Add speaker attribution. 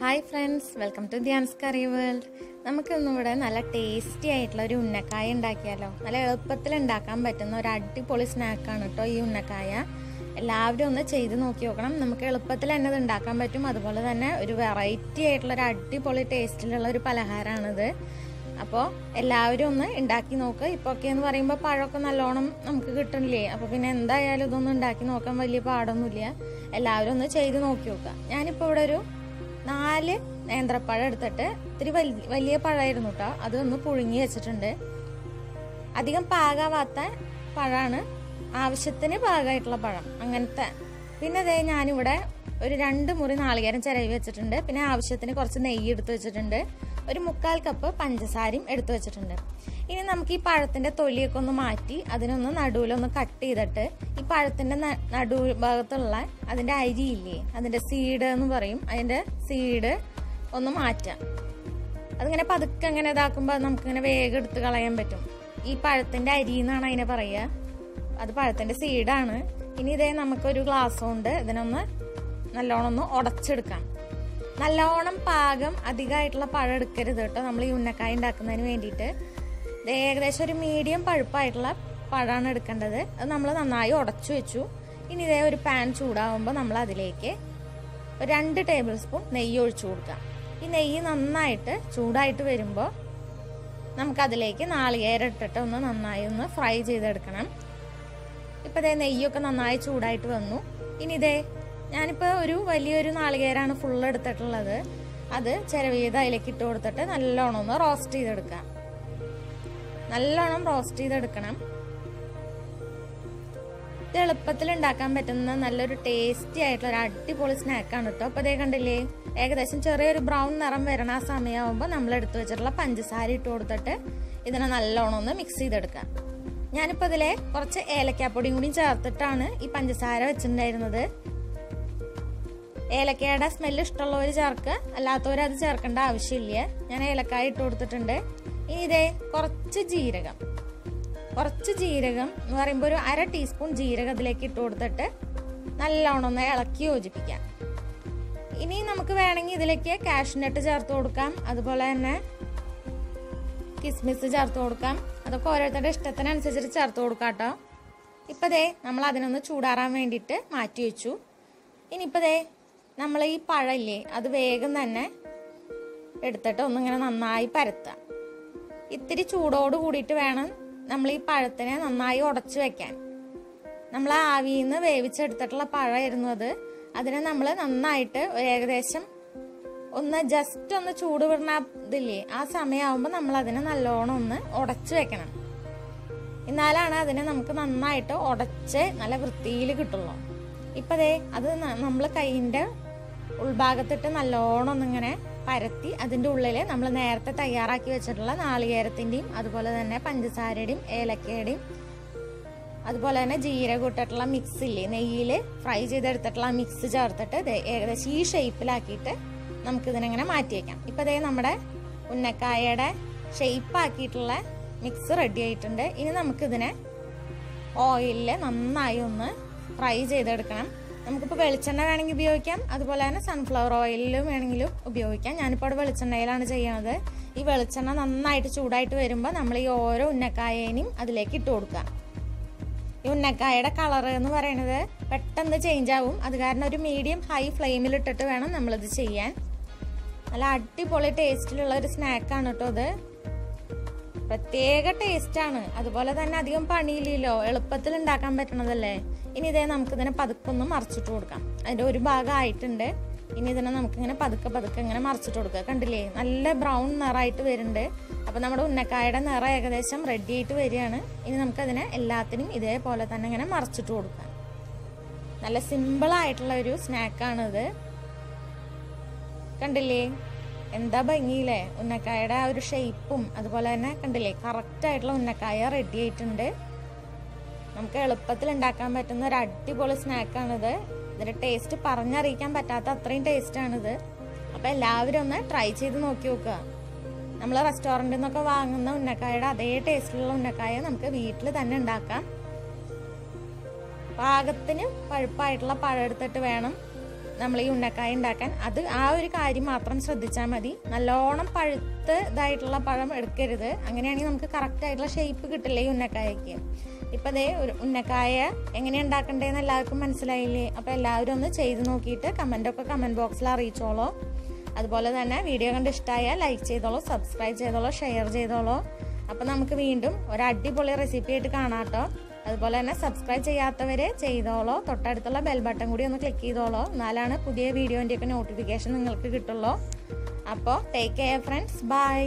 Speaker 1: Hi friends welcome to Dhyan's curry world നമുക്കിന്നും ഇവിടെ നല്ല tasty ആയിട്ടുള്ള ഒരു ഉന്നക്കായ ഉണ്ടാക്കിയാലോ? നല്ല എളുപ്പത്തിൽ ഉണ്ടാക്കാൻ പറ്റുന്ന ഒരു അടിപൊളി സ്നാക്കാണ് കേട്ടോ ഈ ഉന്നക്കായ. എല്ലാവരും ഒന്ന് ചെയ്ത് നോക്കി നോക്കണം. നമുക്ക് എളുപ്പത്തിൽ തന്നെ ഇത് ഉണ്ടാക്കാൻ പറ്റും. അതുപോലെ തന്നെ ഒരു വെറൈറ്റി ആയിട്ടുള്ള ഒരു അടിപൊളി ടേസ്റ്റിലുള്ള ഒരു പലഹാരമാണിത് അപ്പോൾ എല്ലാവരും ഒന്ന് ഉണ്ടാക്കി നോക്കുക ഇപ്പോൾ ഒക്കെ എന്ന് പറയുമ്പോൾ പഴമൊക്കെ നല്ലോണം നമുക്ക് കിട്ടണില്ലേ അപ്പോൾ പിന്നെ എന്തായാലും ഇതൊന്നും ഉണ്ടാക്കി നോക്കാൻ വലിയ പാടൊന്നുമില്ല. എല്ലാവരും ഒന്ന് ചെയ്ത് നോക്കി നോക്കുക. ഞാനിപ്പോൾ ഇവിടെ ഒരു നാല് നേന്ത്രപ്പഴം എടുത്തിട്ട് ഇത്തിരി വലിയ പഴമായിരുന്നു കേട്ടോ അതൊന്ന് പുഴുങ്ങി വെച്ചിട്ടുണ്ട്. അധികം പാകാവാത്ത പഴമാണ് ആവശ്യത്തിന് പാകമായിട്ടുള്ള പഴം. അങ്ങനത്തെ. പിന്നെ അതേ ഞാനിവിടെ ഒരു രണ്ട് മുറി നാളികേരം ചിരവി വെച്ചിട്ടുണ്ട്. പിന്നെ ആവശ്യത്തിന് കുറച്ച് നെയ്യ് എടുത്ത് വെച്ചിട്ടുണ്ട്. ഒരു മുക്കാൽ കപ്പ് പഞ്ചസാരയും എടുത്തു വെച്ചിട്ടുണ്ട്. ഇനി നമുക്ക് ഈ പഴത്തിന്റെ തൊലിയൊക്കെ ഒന്ന് മാറ്റി അതിനൊന്ന് നടുവിലൊന്ന് കട്ട് ചെയ്തിട്ട് ഈ പഴത്തിന്റെ നടു ഭാഗത്തുള്ള അതിന്റെ അരിയില്ലേ അതിന്റെ സീഡ് എന്ന് പറയും. അതിന്റെ സീഡ് ഒന്ന് മാറ്റാം. അതിങ്ങനെ പതുക്കെ അങ്ങനെ ഇതാക്കുമ്പോൾ നമുക്കിങ്ങനെ വേഗം എടുത്ത് കളയാൻ പറ്റും. ഈ പഴത്തിന്റെ അരി എന്നാണ് അതിനെ പറയുക. അത് പഴത്തിന്റെ സീഡാണ് ഇനി ഇതേ നമുക്കൊരു ഗ്ലാസ് കൊണ്ട് ഇതിനൊന്ന് നല്ലോണം ഒന്ന് ഉടച്ചെടുക്കാം. നല്ലോണം പാകം അധികമായിട്ടുള്ള പഴം എടുക്കരുത് കേട്ടോ. നമ്മൾ ഈ ഉന്നക്കായ ഉണ്ടാക്കുന്നതിന് വേണ്ടിയിട്ട്. ഏകദേശം ഒരു മീഡിയം പഴുപ്പായിട്ടുള്ള പഴമാണ് എടുക്കേണ്ടത്. അത് നമ്മൾ നന്നായി ഉടച്ചു വെച്ചു. ഇനി ഇതേ ഒരു പാൻ ചൂടാവുമ്പോൾ നമ്മൾ അതിലേക്ക് രണ്ട് ടേബിൾ സ്പൂൺ നെയ്യ് ഒഴിച്ചു കൊടുക്കാം. ഈ നെയ്യ് നന്നായിട്ട് ചൂടായിട്ട് വരുമ്പോൾ നമുക്കതിലേക്ക് നാളികേരം ഇട്ടിട്ട് ഒന്ന് നന്നായി ഒന്ന് ഫ്രൈ ചെയ്തെടുക്കണം. ഇപ്പം ഇതേ നെയ്യൊക്കെ നന്നായി ചൂടായിട്ട് വന്നു. ഇനി ഇതേ ഞാനിപ്പോൾ ഒരു വലിയൊരു നാളികേരാണ് ഫുൾ എടുത്തിട്ടുള്ളത്. അത് ചിരവീത അതിലേക്ക് ഇട്ട് കൊടുത്തിട്ട് നല്ലോണം ഒന്ന് റോസ്റ്റ് ചെയ്തെടുക്കാം. നല്ലോണം റോസ്റ്റ് ചെയ്തെടുക്കണം. ഇത് എളുപ്പത്തിൽ ഉണ്ടാക്കാൻ പറ്റുന്ന നല്ലൊരു ടേസ്റ്റി ആയിട്ടുള്ള ഒരു അടിപൊളി സ്നാക്കാണ് കേട്ടോ അപ്പോൾ അതേ കണ്ടില്ലേ ഏകദേശം ചെറിയൊരു ബ്രൗൺ നിറം വരണ ആ സമയമാകുമ്പോൾ നമ്മൾ എടുത്തു വെച്ചിട്ടുള്ള പഞ്ചസാര ഇട്ട് കൊടുത്തിട്ട് ഇതിനെ നല്ലോണം ഒന്ന് മിക്സ് ചെയ്തെടുക്കാം ഞാനിപ്പോൾ ഇതിലെ കുറച്ച് ഏലക്കാപ്പൊടിയും കൂടി ചേർത്തിട്ടാണ് ഈ പഞ്ചസാര വെച്ചിട്ടുണ്ടായിരുന്നത്. ഏലക്കയുടെ സ്മെല്ല് ഇഷ്ടമുള്ളവർ ചേർക്കുക. അല്ലാത്തവർ അത് ചേർക്കേണ്ട ആവശ്യമില്ല. ഞാൻ ഏലക്കായ ഇട്ട് കൊടുത്തിട്ടുണ്ട്. ഇനി ഇതേ കുറച്ച് ജീരകം. കുറച്ച് ജീരകം എന്ന് പറയുമ്പോൾ ഒരു അര ടീസ്പൂൺ ജീരകം അതിലേക്ക് ഇട്ട് കൊടുത്തിട്ട് നല്ലോണം ഒന്ന് ഇളക്കി യോജിപ്പിക്കാം. ഇനി നമുക്ക് വേണമെങ്കിൽ ഇതിലേക്ക് കാഷ്നട്ട് ചേർത്ത് കൊടുക്കാം. അതുപോലെ തന്നെ കിസ്മിസ് ചേർത്ത് കൊടുക്കാം. അതൊക്കെ ഓരോരുത്തരുടെ ഇഷ്ടത്തിനനുസരിച്ച് ചേർത്ത് കൊടുക്കാം കേട്ടോ. ഇപ്പം ദേ നമ്മൾ അതിനൊന്ന് ചൂടാറാൻ വേണ്ടിയിട്ട് മാറ്റി വെച്ചു. ഇനിയിപ്പോൾ ദേ നമ്മൾ ഈ പഴമില്ലേ അത് വേഗം തന്നെ എടുത്തിട്ട് ഒന്നിങ്ങനെ നന്നായി പരത്താം. ഇത്തിരി ചൂടോട് കൂടിയിട്ട് വേണം നമ്മൾ ഈ പഴത്തിനെ നന്നായി ഉടച്ചു വെക്കാൻ. നമ്മൾ ആവിയിൽ നിന്ന് വേവിച്ചെടുത്തിട്ടുള്ള പഴമായിരുന്നു അത്. അതിനെ നമ്മൾ നന്നായിട്ട് ഏകദേശം ഒന്ന് ജസ്റ്റ് ഒന്ന് ചൂട് വിടണതില്ലേ ആ സമയമാകുമ്പോൾ നമ്മൾ അതിനെ നല്ലോണം ഒന്ന് ഉടച്ചു വെക്കണം. എന്നാലാണ് അതിനെ നമുക്ക് നന്നായിട്ട് ഉടച്ച് നല്ല വൃത്തിയിൽ കിട്ടുള്ളൂ. ഇപ്പതേ അത് നമ്മൾ കൈയിന്റെ ഉൾഭാഗത്തിട്ട് നല്ലോണം ഒന്നിങ്ങനെ പരത്തി അതിന്റെ ഉള്ളിൽ നമ്മൾ നേരത്തെ തയ്യാറാക്കി വെച്ചിട്ടുള്ള നാളികേരത്തിന്റെയും അതുപോലെ തന്നെ പഞ്ചസാരയുടെയും ഏലക്കയുടെയും അതുപോലെ തന്നെ ജീരകം ഇട്ടിട്ടുള്ള മിക്സ് ഇല്ലേ നെയ്യിൽ ഫ്രൈ ചെയ്തെടുത്തിട്ടുള്ള മിക്സ് ചേർത്തിട്ട് ഏകദേശം ഈ ഷേപ്പിലാക്കിയിട്ട് നമുക്കിതിനെങ്ങനെ മാറ്റി വയ്ക്കാം ഇപ്പം അതേ നമ്മുടെ ഉന്നക്കായയുടെ ഷേപ്പാക്കിയിട്ടുള്ള മിക്സ് റെഡി ആയിട്ടുണ്ട്. ഇനി നമുക്കിതിനെ ഓയിലിൽ നന്നായി ഒന്ന് ഫ്രൈ ചെയ്തെടുക്കണം. നമുക്കിപ്പോൾ വെളിച്ചെണ്ണ വേണമെങ്കിൽ ഉപയോഗിക്കാം. അതുപോലെ തന്നെ സൺഫ്ലവർ ഓയിലും വേണമെങ്കിലും ഉപയോഗിക്കാം. ഞാനിപ്പോൾ അവിടെ വെളിച്ചെണ്ണയിലാണ് ചെയ്യുന്നത്. ഈ വെളിച്ചെണ്ണ നന്നായിട്ട് ചൂടായിട്ട് വരുമ്പോൾ നമ്മൾ ഈ ഓരോ ഉന്നക്കായേനും അതിലേക്ക് ഇട്ട് കൊടുക്കുക. ഈ ഉന്നക്കായയുടെ കളർ എന്ന് പറയുന്നത് പെട്ടെന്ന് ചേഞ്ച് ആവും. അത് കാരണം ഒരു മീഡിയം ഹൈ ഫ്ലെയിമിൽ ഇട്ടിട്ട് വേണം നമ്മളിത് ചെയ്യാൻ. നല്ല അടിപൊളി ടേസ്റ്റിലുള്ള ഒരു സ്നാക്കാണ് കേട്ടോ അത്. പ്രത്യേക ടേസ്റ്റാണ് അതുപോലെ തന്നെ അധികം പണിയില്ലല്ലോ. എളുപ്പത്തിൽ ഉണ്ടാക്കാൻ പറ്റണതല്ലേ? ഇനി ഇതേ നമുക്കിതിനെ പതുക്കൊന്ന് മറിച്ചിട്ട് കൊടുക്കാം. അതിന്റെ ഒരു ഭാഗം ആയിട്ടുണ്ട് ഇനി ഇതിനെ നമുക്കിങ്ങനെ പതുക്കെ പതുക്കെ ഇങ്ങനെ മറിച്ചിട്ട് കൊടുക്കുക. കണ്ടില്ലേ? നല്ല ബ്രൗൺ നിറമായിട്ട് വരുന്നുണ്ട്. അപ്പോൾ നമ്മുടെ ഉന്നക്കായുടെ നിറ ഏകദേശം റെഡി ആയിട്ട് വരികയാണ്. ഇനി നമുക്കതിനെ എല്ലാത്തിനും ഇതേപോലെ തന്നെ ഇങ്ങനെ മറിച്ചിട്ട് കൊടുക്കാം. നല്ല സിമ്പിളായിട്ടുള്ള ഒരു സ്നാക്കാണിത് കണ്ടില്ലേ? എന്താ ഭംഗിയില്ലേ? ഉന്നക്കായയുടെ ആ ഒരു ഷേപ്പും അതുപോലെ തന്നെ കണ്ടില്ലേ? കറക്റ്റായിട്ടുള്ള ഉന്നക്കായ റെഡി ആയിട്ടുണ്ട്. നമുക്ക് എളുപ്പത്തിൽ ഉണ്ടാക്കാൻ പറ്റുന്ന ഒരു അടിപൊളി സ്നാക്കാണിത്. ഇതിന്റെ ടേസ്റ്റ് പറഞ്ഞറിയിക്കാൻ പറ്റാത്ത അത്രയും ടേസ്റ്റാണിത് അപ്പോൾ എല്ലാവരും ഒന്ന് ട്രൈ ചെയ്ത് നോക്കി നോക്കുക. നമ്മൾ റെസ്റ്റോറന്റിൽ നിന്നൊക്കെ വാങ്ങുന്ന ഉന്നക്കായയുടെ അതേ ടേസ്റ്റിലുള്ള ഉന്നക്കായ നമുക്ക് വീട്ടിൽ തന്നെ ഉണ്ടാക്കാം. പാകത്തിന് പഴുപ്പായിട്ടുള്ള പഴം എടുത്തിട്ട് വേണം നമ്മൾ ഈ ഉന്നക്കായ ഉണ്ടാക്കാൻ. അത് ആ ഒരു കാര്യം മാത്രം ശ്രദ്ധിച്ചാൽ മതി. നല്ലോണം പഴുത്ത് ഇതായിട്ടുള്ള പഴം എടുക്കരുത്. അങ്ങനെയാണെങ്കിൽ നമുക്ക് കറക്റ്റ് ആയിട്ടുള്ള ഷേപ്പ് കിട്ടില്ല ഈ ഉന്നക്കായക്ക്. ഇപ്പം ദേ ഒരു ഉന്നക്കായ എങ്ങനെ ഉണ്ടാക്കണ്ടേന്ന് എല്ലാവർക്കും മനസ്സിലായില്ലേ? അപ്പോൾ എല്ലാവരും ഒന്ന് ചെയ്ത് നോക്കിയിട്ട് കമന്റൊക്കെ കമന്റ് ബോക്സിൽ അറിയിച്ചോളൂ. അതുപോലെ തന്നെ വീഡിയോ കണ്ട് ഇഷ്ടമായാൽ ലൈക്ക് ചെയ്തോളൂ സബ്സ്ക്രൈബ് ചെയ്തോളൂ ഷെയർ ചെയ്തോളൂ. അപ്പോൾ നമുക്ക് വീണ്ടും ഒരു അടിപൊളി റെസിപ്പി ആയിട്ട് കാണാം കേട്ടോ. അതുപോലെ തന്നെ സബ്സ്ക്രൈബ് ചെയ്യാത്തവർ ചെയ്തോളോ. തൊട്ടടുത്തുള്ള ബെൽ ബട്ടൺ കൂടി ഒന്ന് ക്ലിക്ക് ചെയ്തോളോ. എന്നാലാണ് പുതിയ വീഡിയോന്റെയൊക്കെ നോട്ടിഫിക്കേഷൻ നിങ്ങൾക്ക് കിട്ടുള്ളൂ. അപ്പോൾ ടേക്ക് കെയർ ഫ്രണ്ട്സ് ബൈ